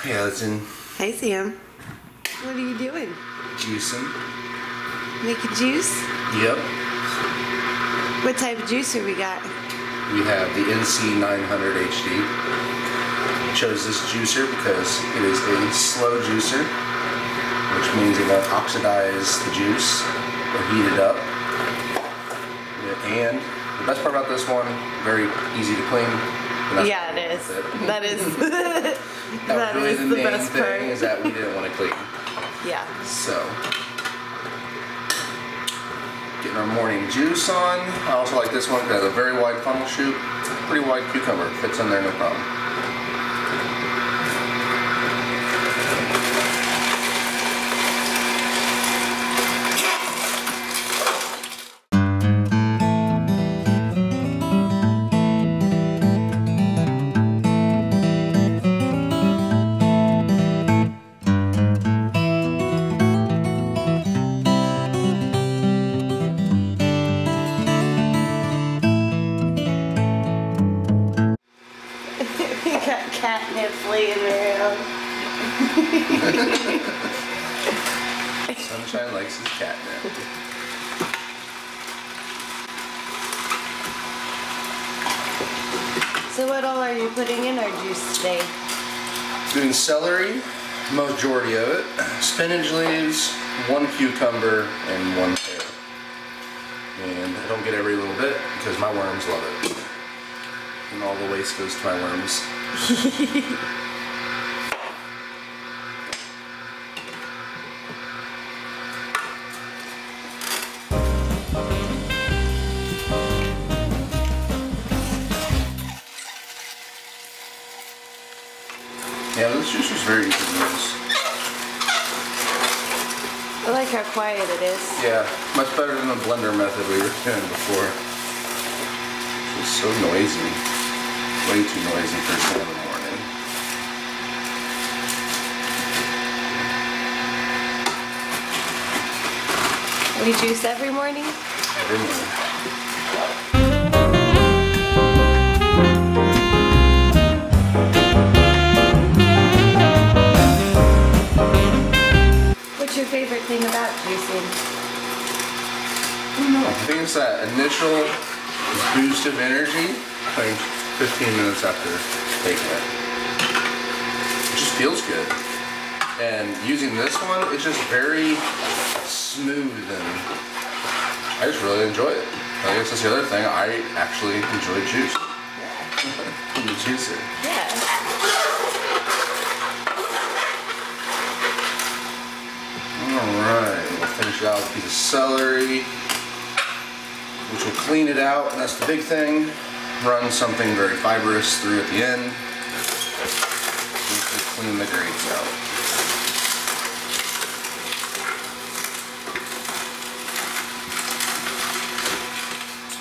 Hey, Hudson. Hey, Sam. What are you doing? Juicing. Making juice? Yep. What type of juicer we got? We have the NC900 HD. Chose this juicer because it is a slow juicer, which means it won't oxidize the juice or heat it up. And the best part about this one, very easy to clean. Yeah, it is. it. That is. That that was really is the, the main best thing part. is that we didn't want to clean. Yeah. So, getting our morning juice on. I also like this one because it has a very wide funnel chute. Pretty wide cucumber. Fits in there no problem. Around. Sunshine likes his catnip. So, what all are you putting in our juice today? Doing celery, majority of it. Spinach leaves, one cucumber, and one pear. And I don't get every little bit because my worms love it. And all the waste goes to my worms. Yeah, this juice was very easy to use. I like how quiet it is. Yeah, much better than the blender method we were doing before. It's so noisy. Way too noisy first thing in the morning. We juice every morning. Every morning. What's your favorite thing about juicing? I don't know. I think it's that initial boost of energy, like 15 minutes after taking it. It just feels good. And using this one, it's just very smooth and I just really enjoy it. I guess that's the other thing. I actually enjoy juice. The juicer. Yeah. celery, which will clean it out, that's the big thing. Run something very fibrous through at the end, just to clean the grates out.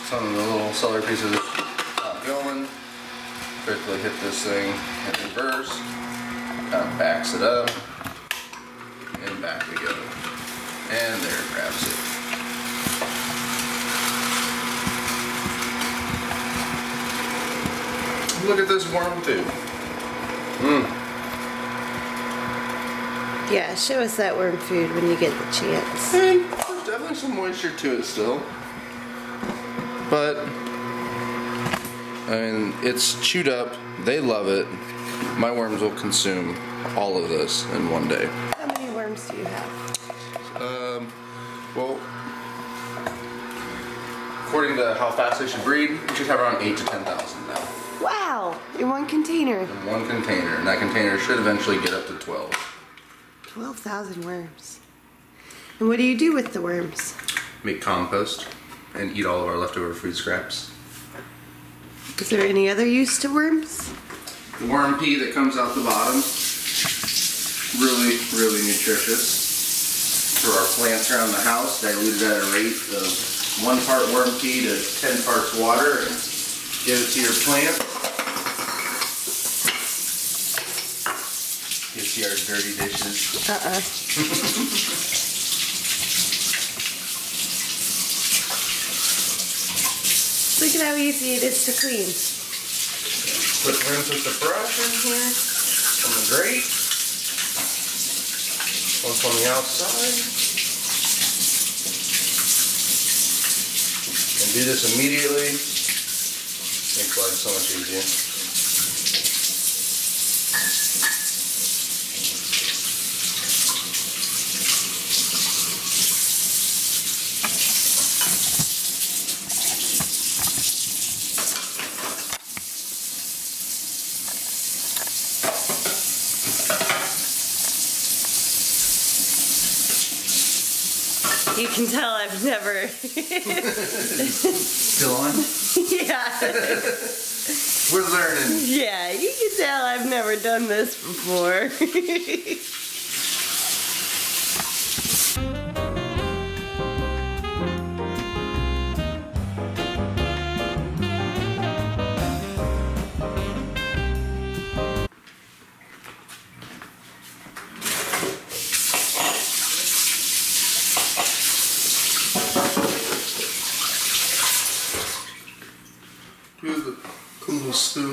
Some of the little celery pieces not going. Quickly hit this thing in reverse, kind of backs it up and back we go. And there it grabs it. Look at this worm too. Mmm. Yeah, show us that worm food when you get the chance. There's definitely some moisture to it still. But, I mean, it's chewed up. They love it. My worms will consume all of this in one day. How many worms do you have? According to how fast they should breed, we should have around 8 to 10,000 now Wow, in one container. in one container. And that container should eventually get up to 12. 12,000 worms. And what do you do with the worms? Make compost and eat all of our leftover food scraps. Is there any other use to worms? The worm pee that comes out the bottom, really, really nutritious. For our plants around the house, diluted at a rate of one part worm pee to 10 parts water and give it to your plant. You see our dirty dishes. Uh-uh. Look at how easy it is to clean. Quick rinse with the brush in here from the grate. Once on the outside. Do this immediately. Makes life so much easier. You can tell I've never. Still on? yeah. We're learning. Yeah, you can tell I've never done this before.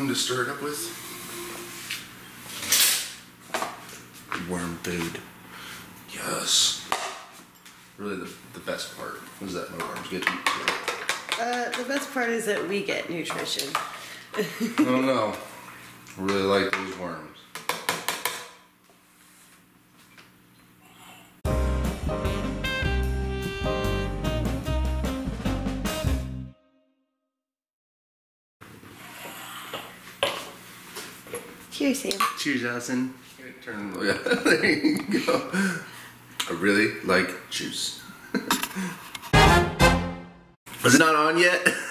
little spoon to stir it up with? Worm food. Yes. Really the, the best part is that my worms get eaten. uh, the best part is that we get nutrition. oh no. Really like these worms. Cheers, Sam. Cheers, Allison. Turn, yeah, there you go. I really like juice. Is it not on yet?